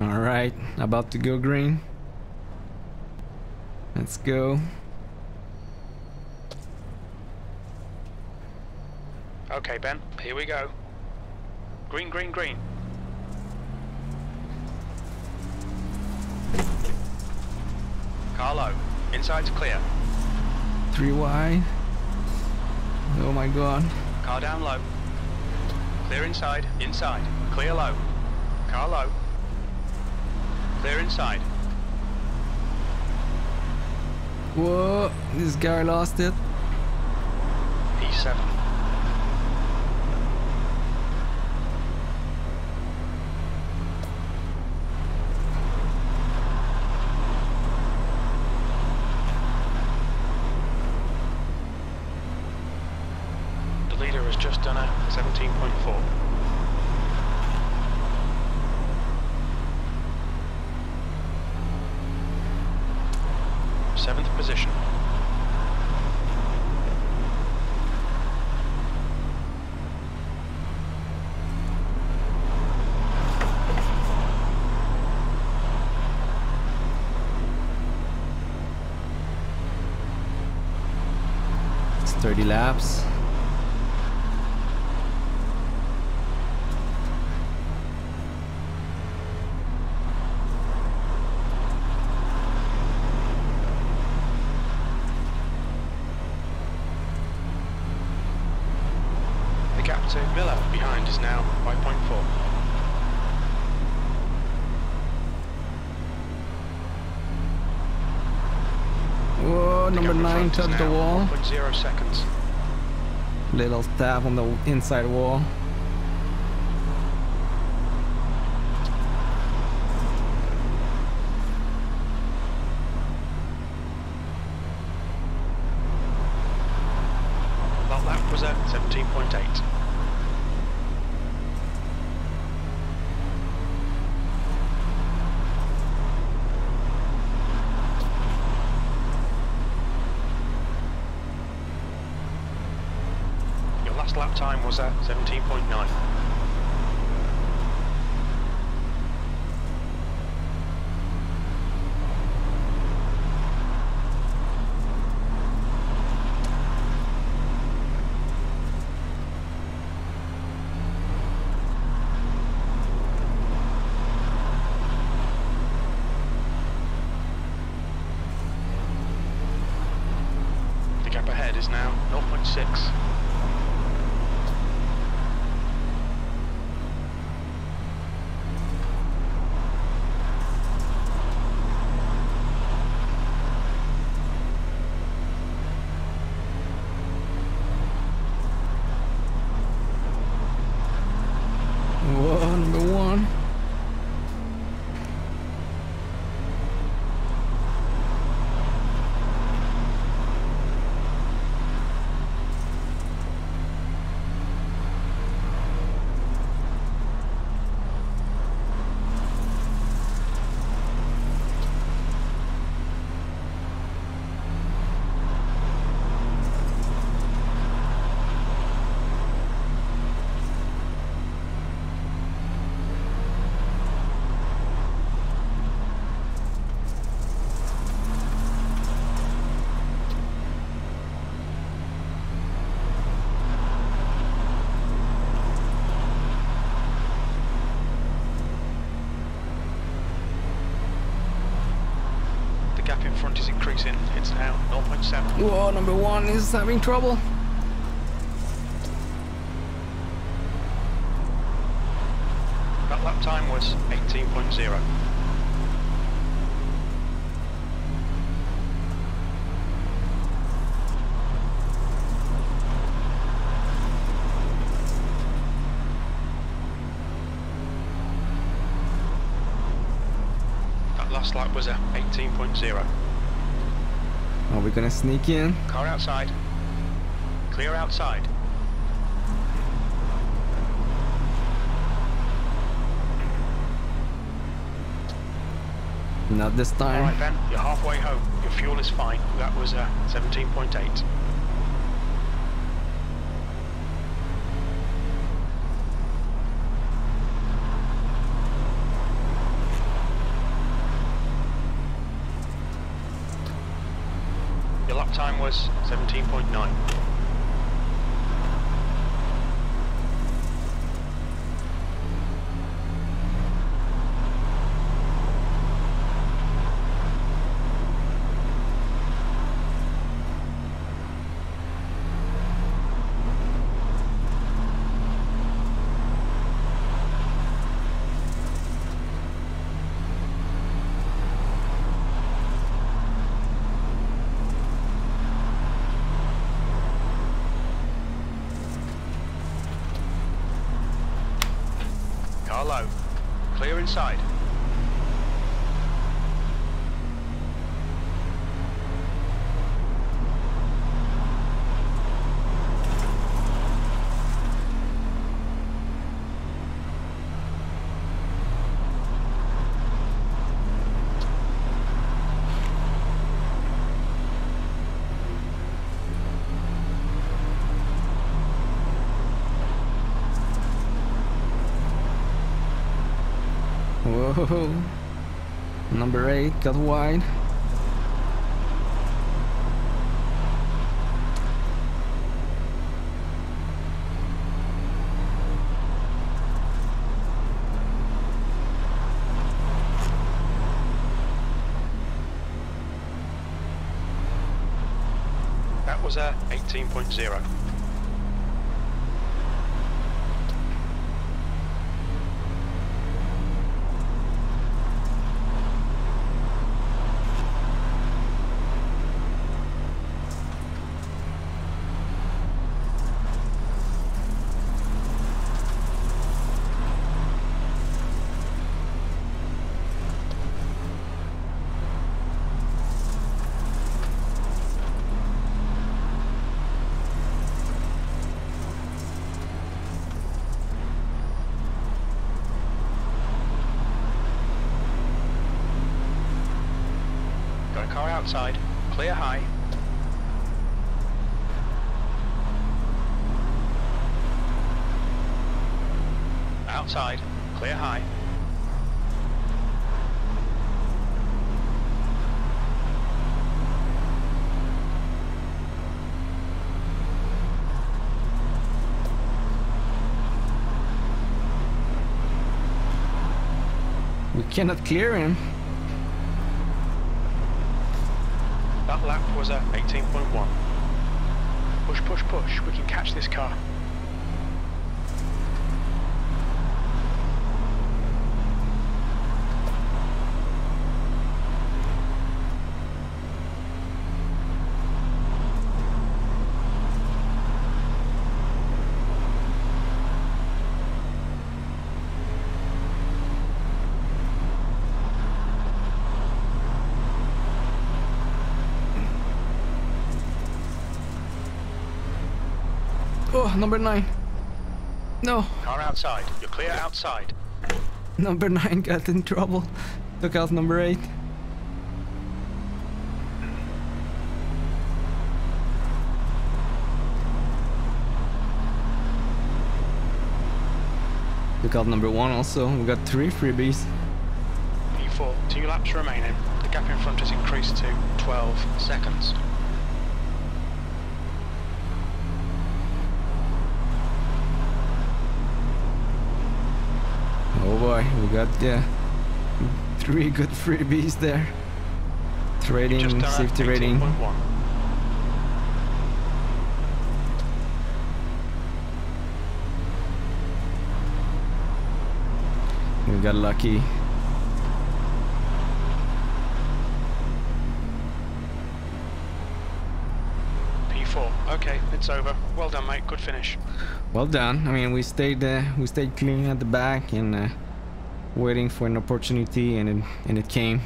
All right, about to go green. Let's go. Okay, Ben, here we go. Green, green, green. Carlo, inside's clear. Three wide. Oh my god. Car down low. Clear inside, inside. Clear low. Car low. Clear inside. Whoa, this guy lost it. P7. The leader has just done a 17.4. 30 laps. The to Miller behind is now 5.4. Whoa, The number nine touch the wall. Zero seconds. Little tap on the inside wall. That lap was at 17.8. Your last lap time was at 17.9. The gap ahead is now 0.6. Whoa, number one. The gap in front is increasing. It's now 0.7. Whoa, number one is having trouble. That lap time was 18.0. That last lap was at 18.0. Are we gonna sneak in? Car outside. Clear outside. Not this time. Alright Ben, you're halfway home. Your fuel is fine. That was uh, 17.8. Your lap time was 17.9. Clear inside. Number eight got wide. That was a 18.0. Got a car outside. Clear high. Outside. Clear high. We cannot clear him. Lap was at 18.1. Push, push, push. We can catch this car. Oh, number nine. No, Car outside. You're clear outside. number nine got in trouble. Took out number eight. Took out number one also. We got three freebies. P4. Two laps remaining. The gap in front has increased to 12 seconds. Oh boy, we got yeah, three good freebies there. Trading, safety rating. We got lucky. P4. Okay, it's over. Well done, mate. Good finish. Well done. I mean, we stayed uh, we stayed clean at the back and uh, waiting for an opportunity, and it and it came.